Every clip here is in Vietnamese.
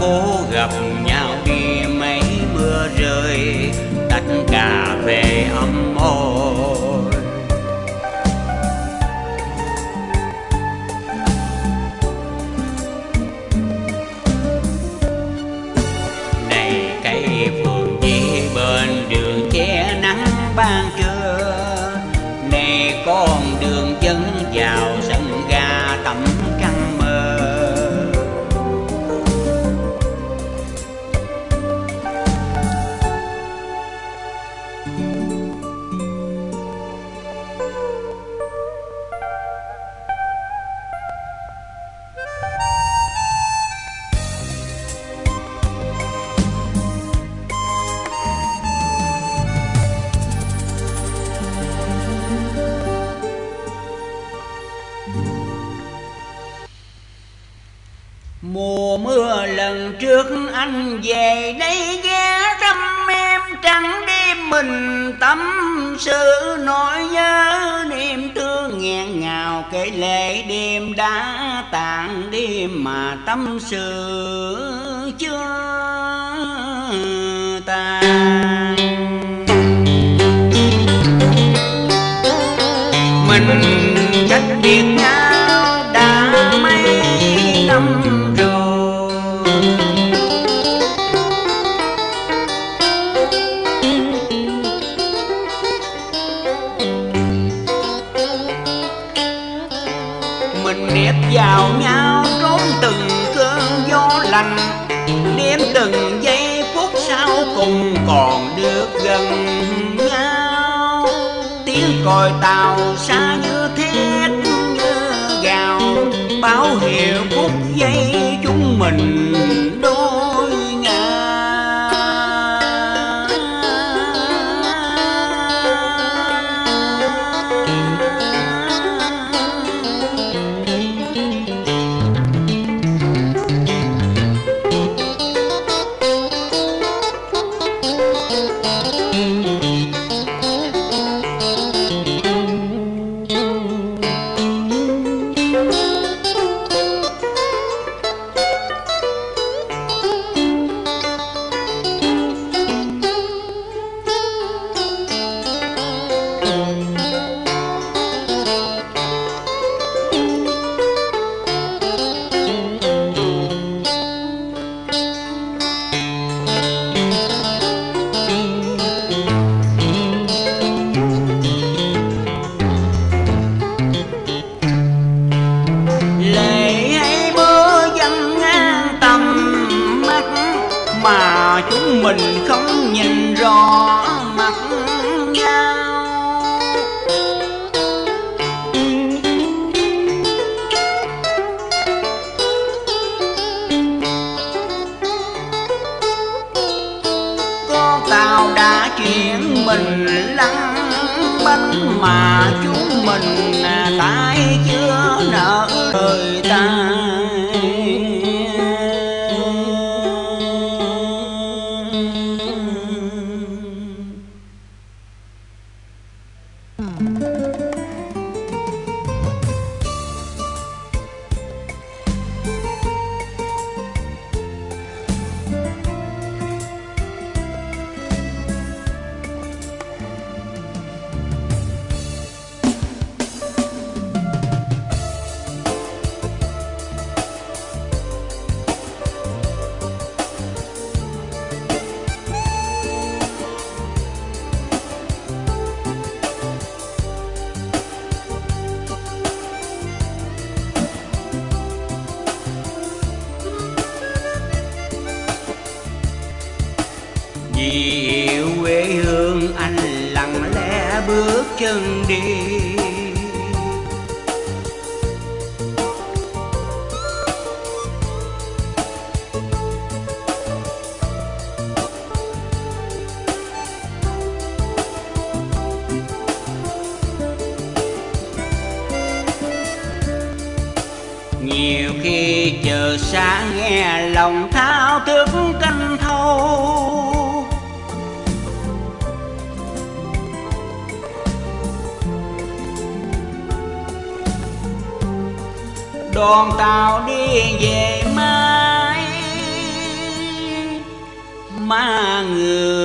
Oh yeah. Mùa mưa lần trước anh về đây ghé thăm em trắng đêm mình tâm sự nỗi nhớ đêm thương nghẹn ngào kể lệ đêm đã tàn đêm mà tâm sự chưa tàn gần nhau. Tiếng còi tàu xa như thét, như gào. Báo hiệu phút giây chúng mình mà chúng mình yêu quê hương anh lặng lẽ bước chân đi. Nhiều khi chờ xa nghe lòng thao thức canh thâu. đoàn tàu đi về mai mà người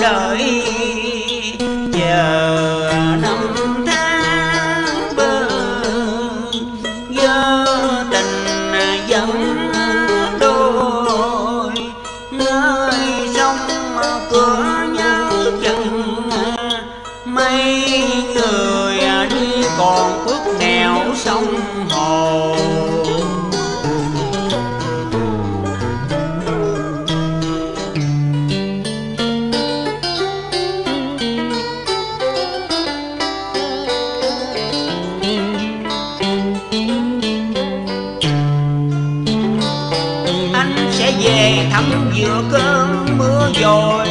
đợi. Chờ giữa cơn mưa dội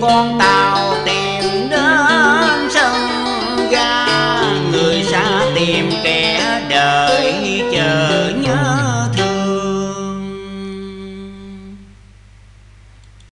con tàu